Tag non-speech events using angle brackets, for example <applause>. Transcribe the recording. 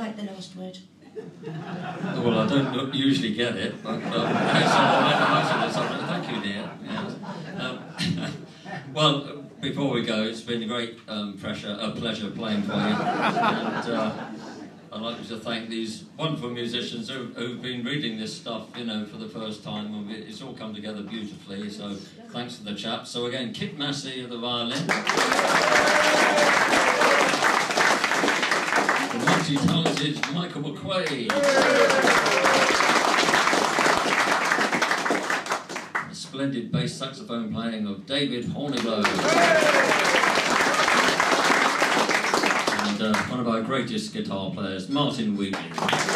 like the last word? well, I don't usually get it, but um, <laughs> so I. Thank you, dear. Yes. Um, <laughs> well, before we go, it's been a great um, pressure, a pleasure playing for you. And, uh, I'd like to thank these wonderful musicians who, have been reading this stuff, you know, for the first time, and it's all come together beautifully. So thanks to the chaps. So again, Kit Massey of the violin multi talented Michael McQuaid. A splendid bass saxophone playing of David Horniblow. And uh, one of our greatest guitar players, Martin Wheatley.